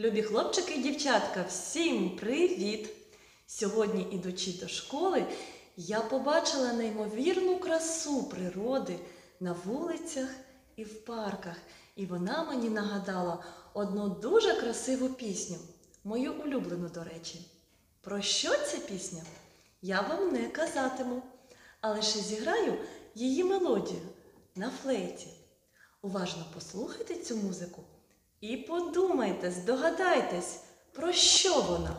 Любі хлопчики і дівчатка, всім привіт! Сьогодні, ідучи до школи, я побачила неймовірну красу природи на вулицях і в парках. І вона мені нагадала одну дуже красиву пісню, мою улюблену, до речі. Про що ця пісня? Я вам не казатиму, а лише зіграю її мелодію на флейті. Уважно послухайте цю музику і подумайте, здогадайтесь, про що вона.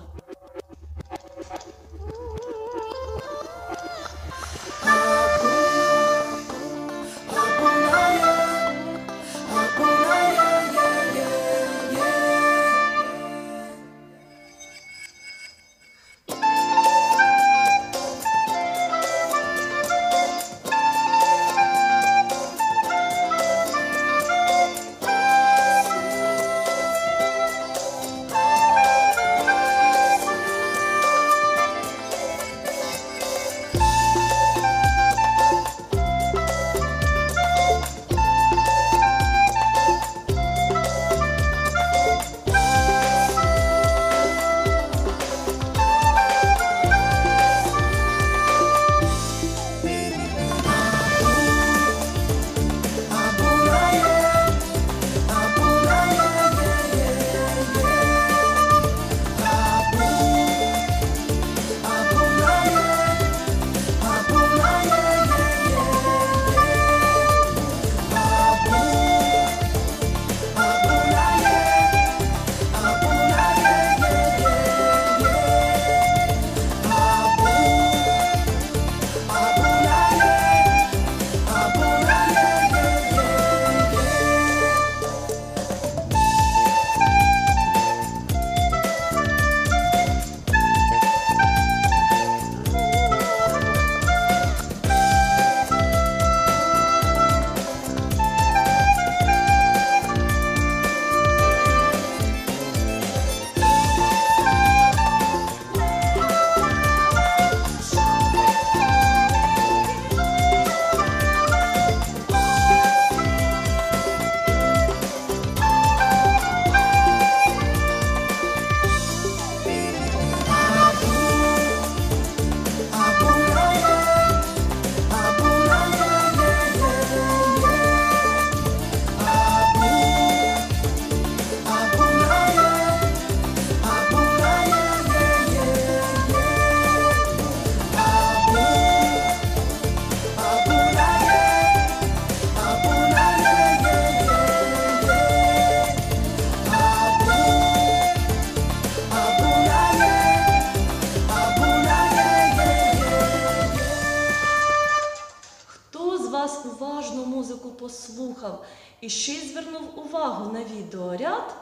Вас уважно музику послухав і ще й звернув увагу на відеоряд,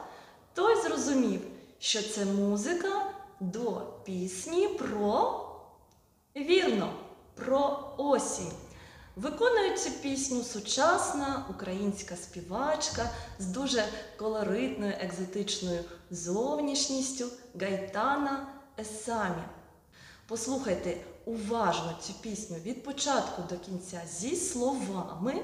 той зрозумів, що це музика до пісні про вірно, про осінь. Виконує цю пісню сучасна українська співачка з дуже колоритною екзотичною зовнішністю Гайтана Есамі. Послухайте уважно цю пісню від початку до кінця зі словами,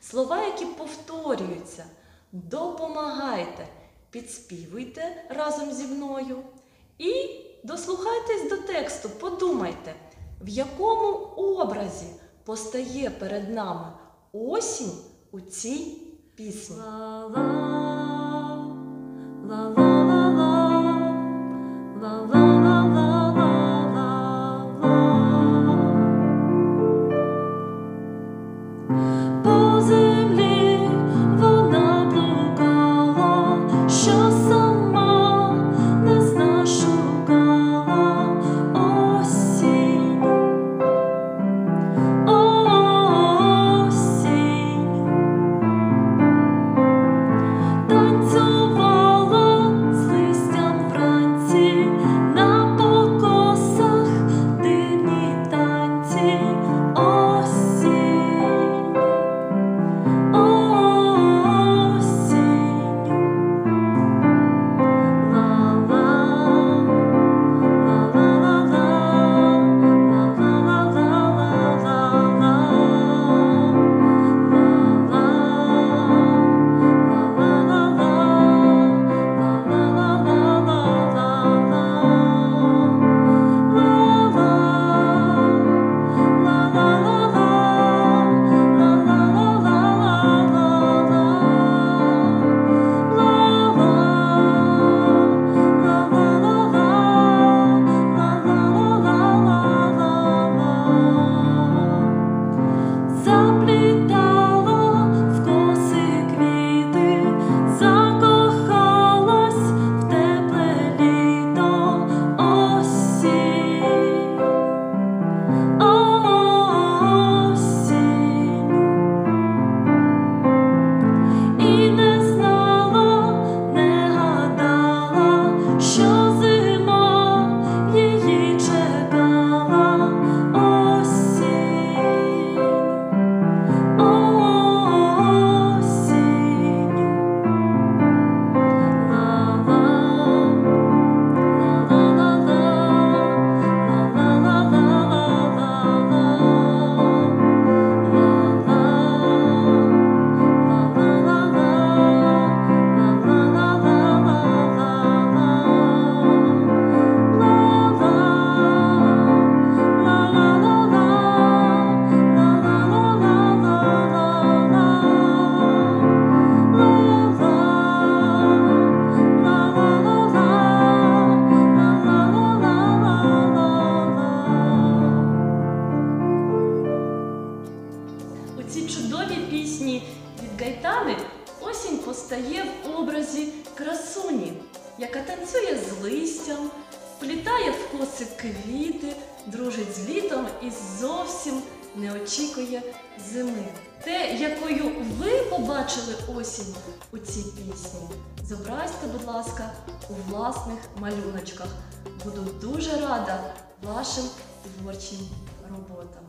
слова, які повторюються. Допомагайте, підспівуйте разом зі мною і дослухайтесь до тексту, подумайте, в якому образі постає перед нами осінь у цій пісні. По красуні, яка танцює з листям, плітає в коси квіти, дружить з літом і зовсім не очікує зими. Те, якою ви побачили осінь у цій пісні, зобразьте, будь ласка, у власних малюночках. Буду дуже рада вашим творчим роботам.